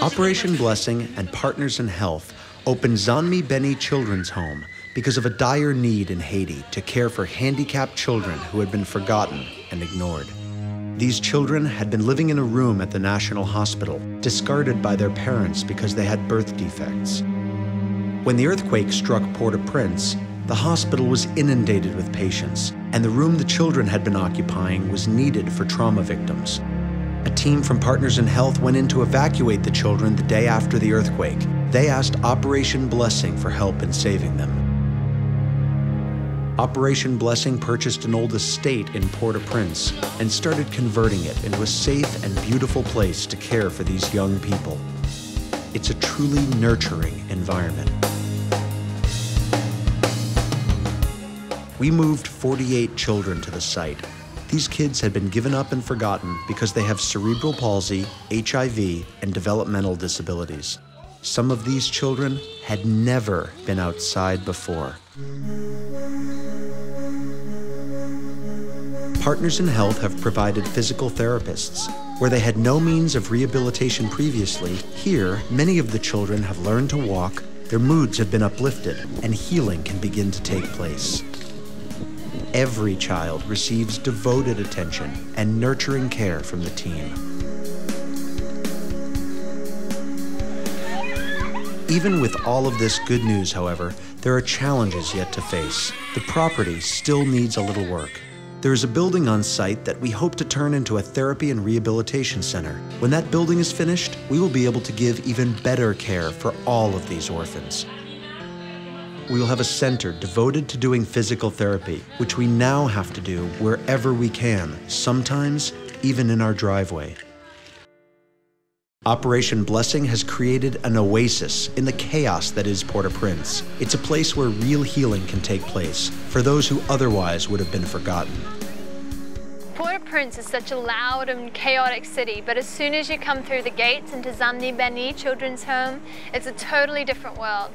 Operation Blessing and Partners in Health opened Zanmi Beni Children's Home because of a dire need in Haiti to care for handicapped children who had been forgotten and ignored. These children had been living in a room at the National Hospital, discarded by their parents because they had birth defects. When the earthquake struck Port au Prince, the hospital was inundated with patients, and the room the children had been occupying was needed for trauma victims. A team from Partners in Health went in to evacuate the children the day after the earthquake. They asked Operation Blessing for help in saving them. Operation Blessing purchased an old estate in Port au Prince and started converting it into a safe and beautiful place to care for these young people. It's a truly nurturing environment. We moved 48 children to the site. These kids had been given up and forgotten because they have cerebral palsy, HIV, and developmental disabilities. Some of these children had never been outside before. Partners in Health have provided physical therapists. Where they had no means of rehabilitation previously, here, many of the children have learned to walk, their moods have been uplifted, and healing can begin to take place. Every child receives devoted attention and nurturing care from the team. Even with all of this good news, however, there are challenges yet to face. The property still needs a little work. There is a building on site that we hope to turn into a therapy and rehabilitation center. When that building is finished, we will be able to give even better care for all of these orphans. We will have a center devoted to doing physical therapy, which we now have to do wherever we can, sometimes even in our driveway. Operation Blessing has created an oasis in the chaos that is Port au Prince. It's a place where real healing can take place for those who otherwise would have been forgotten. Port-au-Prince is such a loud and chaotic city, but as soon as you come through the gates into Zanmi Beni Children's Home, it's a totally different world.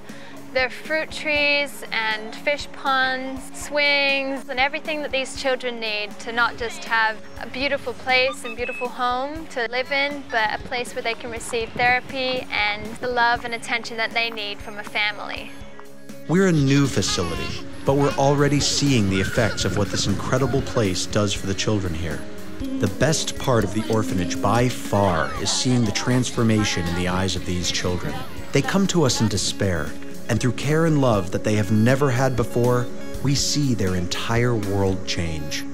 There are fruit trees and fish ponds, swings, and everything that these children need to not just have a beautiful place and beautiful home to live in, but a place where they can receive therapy and the love and attention that they need from a family. We're a new facility, but we're already seeing the effects of what this incredible place does for the children here. The best part of the orphanage by far is seeing the transformation in the eyes of these children. They come to us in despair, and through care and love that they have never had before, we see their entire world change.